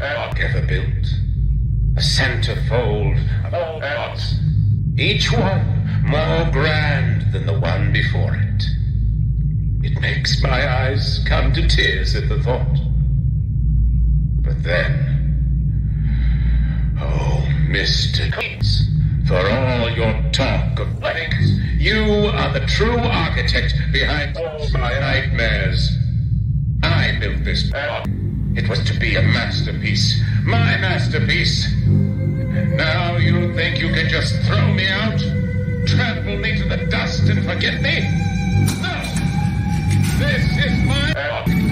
ark ever built. A centerfold of all arcs, each one more grand than the one before it. It makes my eyes come to tears at the thought. But then, oh, Mr. Keats, for all your talk of weddings, you are the true architect behind all my nightmares. I built this ark. It was to be a masterpiece, my masterpiece. And now you think you can just throw me out, trample me to the dust and forget me? No! This is my.